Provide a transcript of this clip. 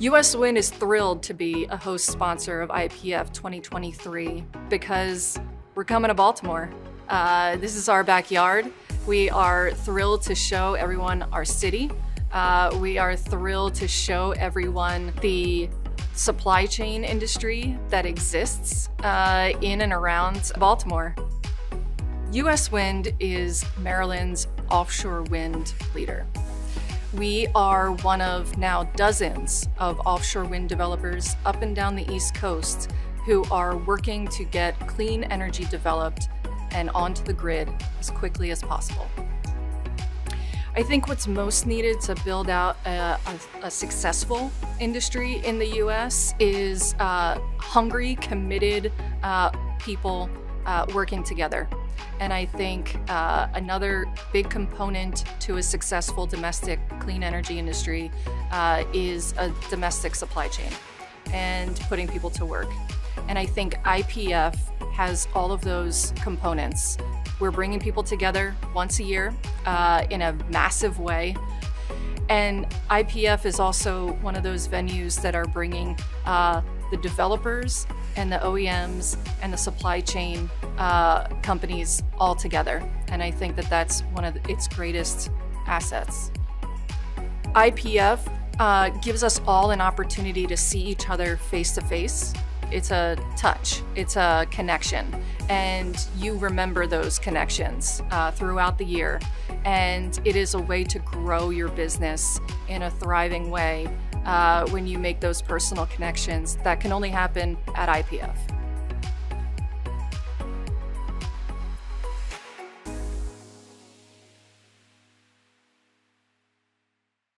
US Wind is thrilled to be a host sponsor of IPF 2023 because we're coming to Baltimore. Uh, this is our backyard. We are thrilled to show everyone our city. Uh, we are thrilled to show everyone the supply chain industry that exists uh, in and around Baltimore. US Wind is Maryland's offshore wind leader. We are one of now dozens of offshore wind developers up and down the East Coast who are working to get clean energy developed and onto the grid as quickly as possible. I think what's most needed to build out a, a, a successful industry in the US is uh, hungry, committed uh, people uh, working together. And I think uh, another big component to a successful domestic clean energy industry uh, is a domestic supply chain and putting people to work. And I think IPF has all of those components. We're bringing people together once a year uh, in a massive way. And IPF is also one of those venues that are bringing uh, the developers and the OEMs and the supply chain uh, companies all together. And I think that that's one of its greatest assets. IPF uh, gives us all an opportunity to see each other face to face. It's a touch, it's a connection, and you remember those connections uh, throughout the year. And it is a way to grow your business in a thriving way uh, when you make those personal connections that can only happen at IPF.